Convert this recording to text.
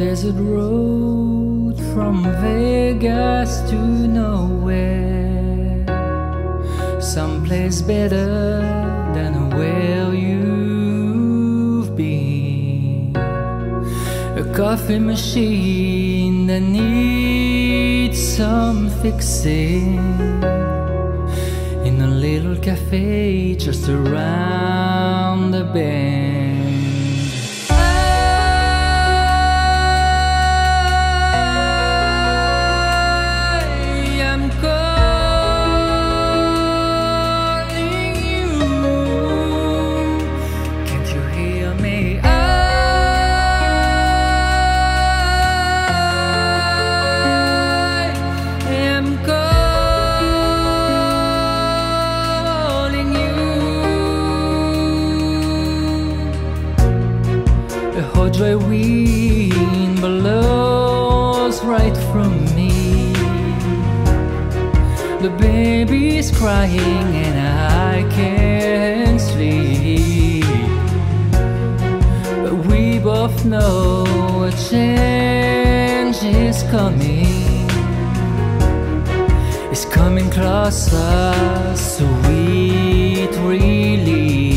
desert road from Vegas to nowhere. Someplace better than where you've been. A coffee machine that needs some fixing. In a little cafe just around the bend. From me. The baby's crying and I can't sleep. But we both know a change is coming. It's coming closer, sweet relief.